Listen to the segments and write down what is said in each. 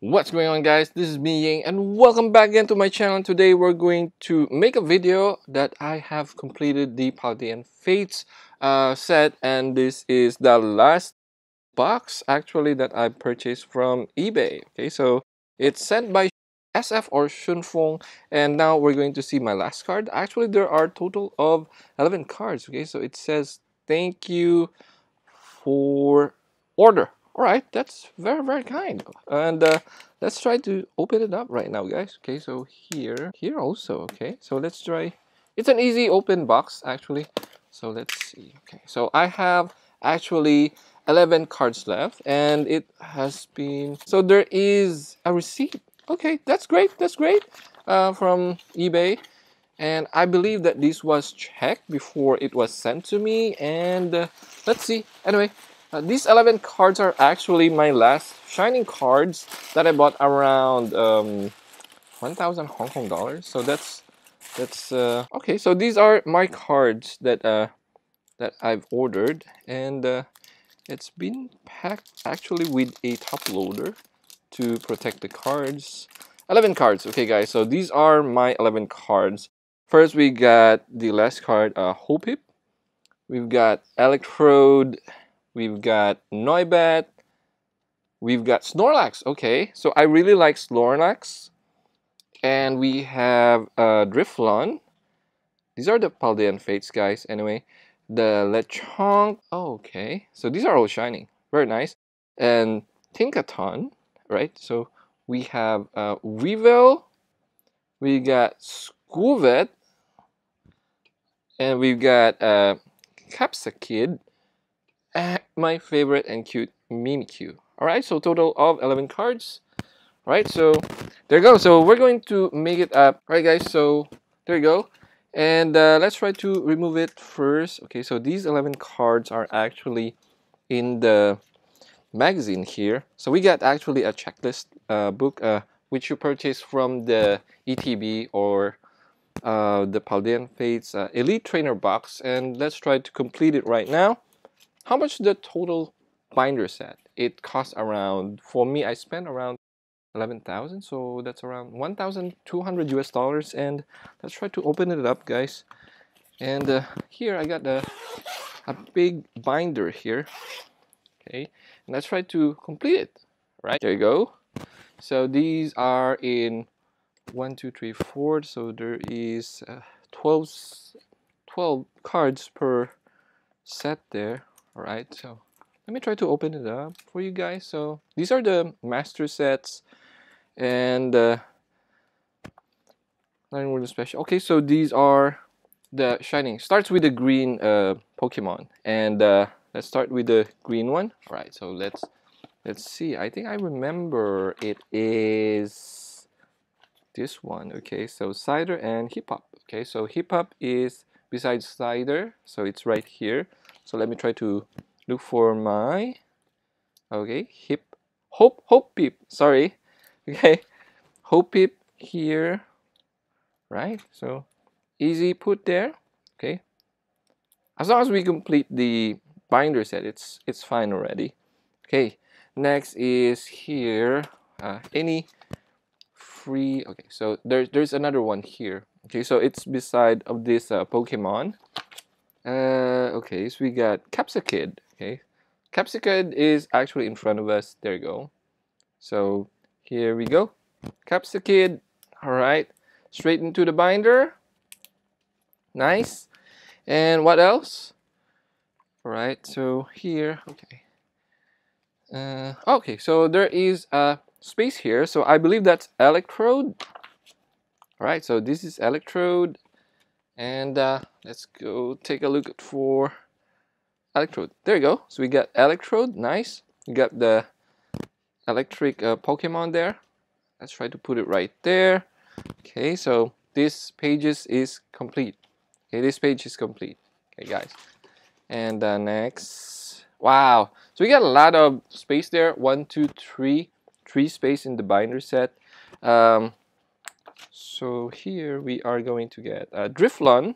What's going on guys? This is me Ying and welcome back again to my channel. Today we're going to make a video that I have completed the Paldean Fates uh, set and this is the last box actually that I purchased from eBay. Okay, so it's sent by SF or Shunfeng and now we're going to see my last card. Actually there are total of 11 cards. Okay, so it says thank you for order all right, that's very, very kind. And uh, let's try to open it up right now, guys. Okay, so here, here also, okay. So let's try, it's an easy open box, actually. So let's see, okay. So I have actually 11 cards left and it has been, so there is a receipt. Okay, that's great, that's great. Uh, from eBay. And I believe that this was checked before it was sent to me. And uh, let's see. Anyway, uh, these 11 cards are actually my last shining cards that I bought around um, 1,000 Hong Kong dollars. So that's that's uh, okay. So these are my cards that uh, that I've ordered, and uh, it's been packed actually with a top loader to protect the cards. 11 cards. Okay, guys. So these are my 11 cards. First, we got the last card, uh, Hoppip. We've got Electrode We've got Noibat. We've got Snorlax. Okay, so I really like Snorlax. And we have uh. These are the Paldean Fates, guys. Anyway, the Lechonk. Oh, okay, so these are all shining. Very nice. And Tinkaton, right? So we have uh, Weavile. We got Skwovet. And we've got uh, Capsakid my favorite and cute Mimikyu. Alright, so total of 11 cards. Right, so there you go. So we're going to make it up. Alright guys, so there you go. And uh, let's try to remove it first. Okay, so these 11 cards are actually in the magazine here. So we got actually a checklist uh, book uh, which you purchase from the ETB or uh, the Paldean Fates uh, Elite Trainer box. And let's try to complete it right now. How much the total binder set? It costs around, for me, I spent around 11,000 so that's around 1,200 US dollars and let's try to open it up guys. And uh, here I got a, a big binder here okay? And let's try to complete it right? There you go. So these are in one two three four so there is uh, 12 12 cards per set there all right so let me try to open it up for you guys. So these are the master sets and uh, nothing really special. Okay so these are the shining. Starts with the green uh, Pokemon and uh, let's start with the green one. All right so let's let's see. I think I remember it is this one. Okay so cider and hip hop. Okay so hip hop is besides cider so it's right here so let me try to look for my, okay, hip, hope, peep sorry, okay, Hoppip here, right? So easy put there, okay. As long as we complete the binder set, it's, it's fine already. Okay, next is here, uh, any free, okay, so there's, there's another one here. Okay, so it's beside of this uh, Pokemon. Uh, okay, so we got Capsakid. Okay, Capsakid is actually in front of us. There you go. So here we go. Capsakid. All right, straight into the binder. Nice. And what else? All right, so here, okay. Uh, okay, so there is a space here. So I believe that's electrode. All right, so this is electrode and uh, let's go take a look for electrode. There you go. So we got electrode. Nice. We got the electric uh, Pokemon there. Let's try to put it right there. Okay so this pages is complete. Okay this page is complete. Okay guys. And uh, next. Wow. So we got a lot of space there. One two three. Three space in the binder set. Um, so here we are going to get a Drifloon.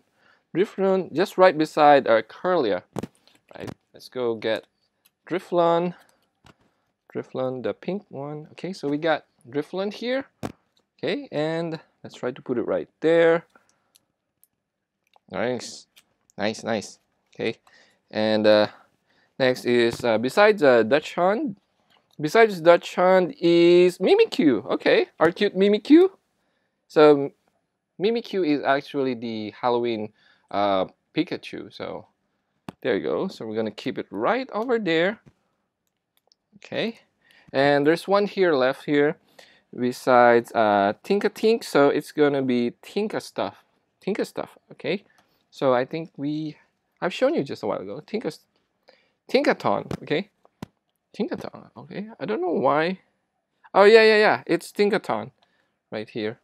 Drifloon just right beside our Kirlia. Right, let's go get Drifloon. Drifloon, the pink one. Okay, so we got Drifloon here. Okay, and let's try to put it right there. Nice, nice, nice. Okay, and uh, next is uh, besides uh, Dachsbun, besides Dachsbun is Mimikyu. Okay, our cute Mimikyu. So Mimikyu is actually the Halloween uh, Pikachu. So there you go. So we're gonna keep it right over there. Okay, and there's one here left here besides uh, Tinkatink. So it's gonna be Tinkatuff. Tinka stuff. Okay, so I think we I've shown you just a while ago. Tinka Tinkaton. Okay, Tinkaton. Okay, I don't know why. Oh yeah yeah yeah. It's Tinkaton right here.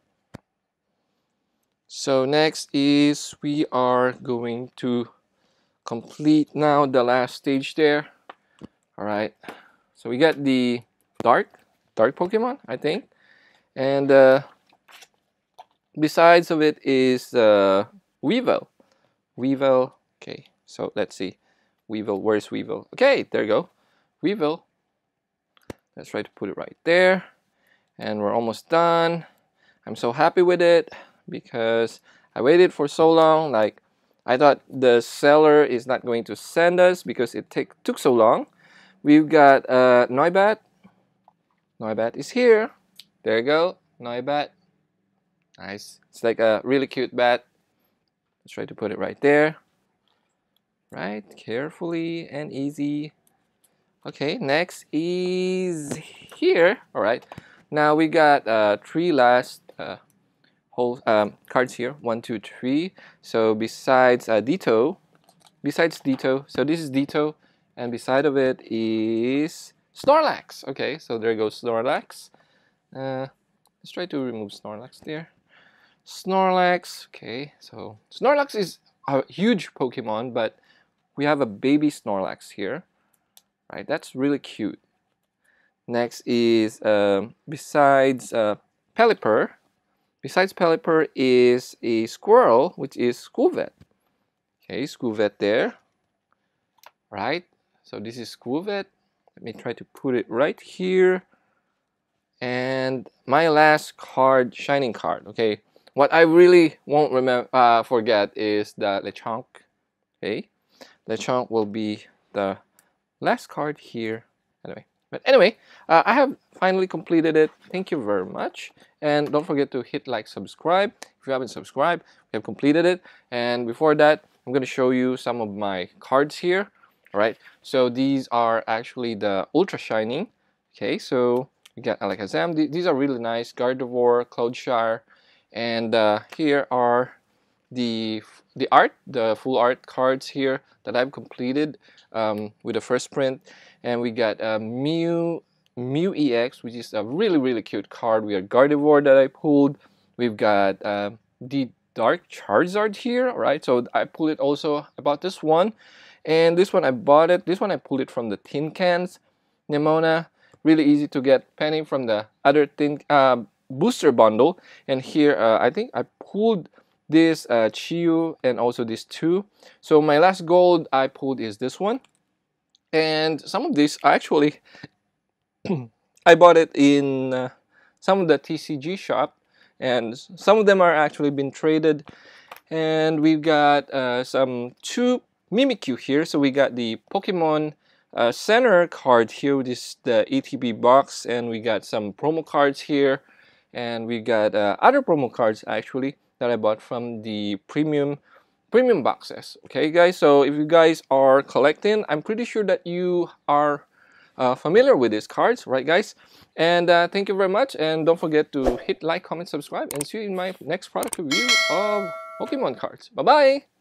So next is we are going to complete now the last stage there. All right. So we got the dark, dark Pokemon, I think. And uh, besides of it is uh, Weavile. Weavile, okay, so let's see. Weavile, where's Weavile? Okay, there you go. Weavile. Let's try to put it right there. And we're almost done. I'm so happy with it because I waited for so long. Like, I thought the seller is not going to send us because it take, took so long. We've got uh, Noibat. Noibat is here. There you go, Noibat. Nice. It's like a really cute bat. Let's try to put it right there. Right, carefully and easy. Okay, next is here. All right. Now we got uh, three last uh, whole um, cards here. One, two, three. So besides uh, Ditto, besides Ditto, so this is Ditto and beside of it is Snorlax. Okay, so there goes Snorlax. Uh, let's try to remove Snorlax there. Snorlax, okay, so Snorlax is a huge Pokemon, but we have a baby Snorlax here, right? That's really cute. Next is, uh, besides uh, Pelipper, besides Pelipper is a squirrel, which is Skwovet. Okay, Skwovet there, right? So this is Skwovet. Let me try to put it right here. And my last card, Shining card. Okay, what I really won't remember, uh, forget is the Lechonk. Okay, Lechonk will be the last card here. Anyway, but anyway, uh, I have finally completed it. Thank you very much. And don't forget to hit like, subscribe. If you haven't subscribed, we have completed it. And before that, I'm going to show you some of my cards here. Right, so these are actually the Ultra Shining. Okay, so we got Alakazam. These are really nice. Gardevoir, Clodsire, and uh, here are the the art, the full art cards here that I've completed um, with the first print. And we got uh, Mew Mew EX, which is a really really cute card. We got Gardevoir that I pulled. We've got uh, the Dark Charizard here, right? So I pulled it also about this one. And this one I bought it. This one I pulled it from the tin cans. Nemona, really easy to get. Penny from the other tin uh, booster bundle. And here uh, I think I pulled this uh, Chiyu and also this two. So my last gold I pulled is this one. And some of these actually I bought it in uh, some of the TCG shop and some of them are actually been traded and we've got uh, some two Mimikyu here. So we got the Pokemon uh, Center card here, which is the ETB box, and we got some promo cards here, and we got uh, other promo cards actually that I bought from the premium premium boxes. Okay, guys. So if you guys are collecting, I'm pretty sure that you are uh, familiar with these cards, right, guys? And uh, thank you very much, and don't forget to hit like, comment, subscribe, and see you in my next product review of Pokemon cards. Bye bye.